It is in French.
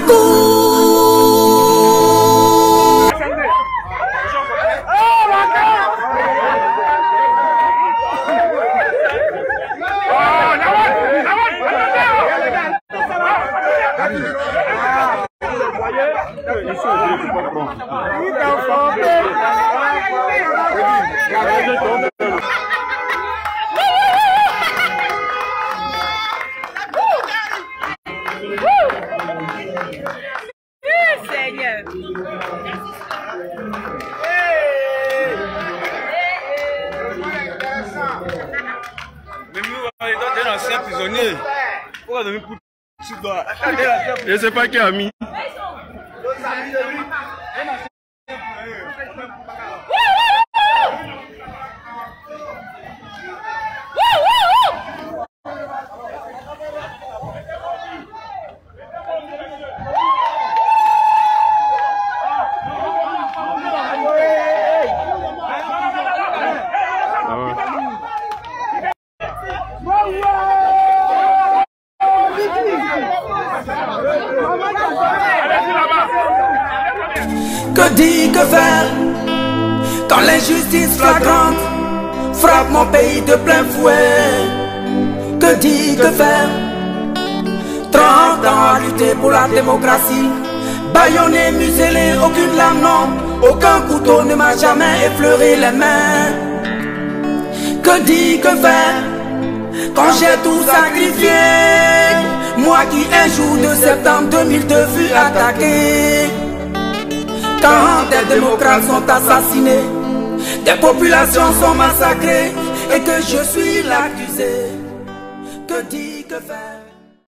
tu Vous voyez, ils sont on est un ancien prisonnier. Pourquoi tu dois Je sais pas qui a mis. Que dit, que faire Quand l'injustice flagrante frappe mon pays de plein fouet. Que dit, que faire 30 ans à lutter pour la démocratie? Baïonné, muselé, aucune lame, non. Aucun couteau ne m'a jamais effleuré les mains. Que dit, que faire Quand j'ai tout sacrifié? Moi qui un jour de septembre 2002 fus attaqué quand des démocrates sont assassinés, des populations sont massacrées et que je suis l'accusé. Que dit, que faire?